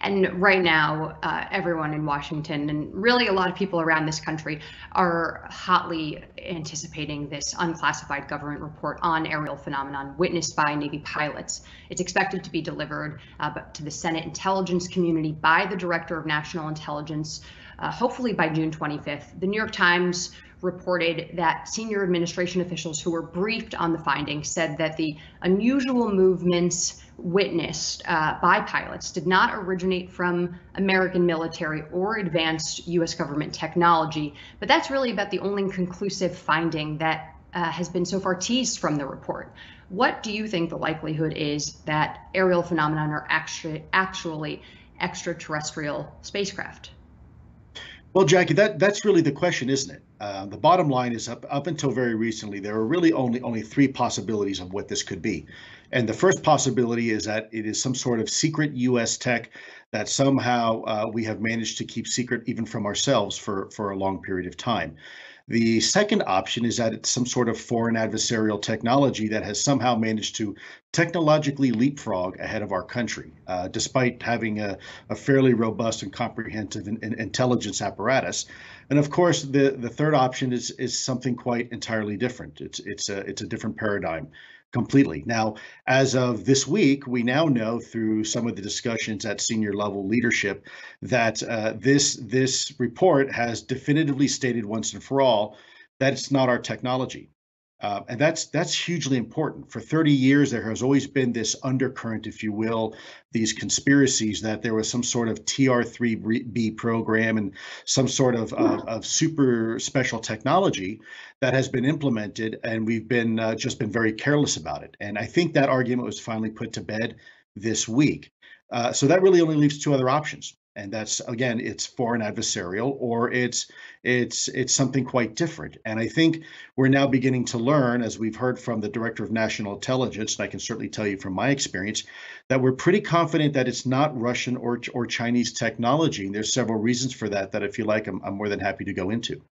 And right now, uh, everyone in Washington and really a lot of people around this country are hotly anticipating this unclassified government report on aerial phenomenon witnessed by Navy pilots. It's expected to be delivered uh, to the Senate intelligence community by the Director of National Intelligence, uh, hopefully by June 25th. The New York Times reported that senior administration officials who were briefed on the findings said that the unusual movements witnessed uh, by pilots did not originate from American military or advanced US government technology. But that's really about the only conclusive finding that uh, has been so far teased from the report. What do you think the likelihood is that aerial phenomena are actually, actually extraterrestrial spacecraft? Well, Jackie, that that's really the question, isn't it? Uh, the bottom line is up up until very recently, there were really only only three possibilities of what this could be, and the first possibility is that it is some sort of secret U.S. tech that somehow uh, we have managed to keep secret even from ourselves for for a long period of time. The second option is that it's some sort of foreign adversarial technology that has somehow managed to technologically leapfrog ahead of our country, uh, despite having a, a, fairly robust and comprehensive in, in intelligence apparatus. And of course, the, the third option is is something quite entirely different. It's it's a it's a different paradigm completely. Now, as of this week, we now know through some of the discussions at senior level leadership that uh, this this report has definitively stated once and for all that it's not our technology. Uh, and that's that's hugely important. For 30 years, there has always been this undercurrent, if you will, these conspiracies that there was some sort of TR3B program and some sort of uh, of super special technology that has been implemented, and we've been uh, just been very careless about it. And I think that argument was finally put to bed this week. Uh, so that really only leaves two other options and that's again it's foreign adversarial or it's it's it's something quite different. And i think we're now beginning to learn as we've heard from the director of national intelligence and i can certainly tell you from my experience that we're pretty confident that it's not russian or or chinese technology. And there's several reasons for that that if you like i'm, I'm more than happy to go into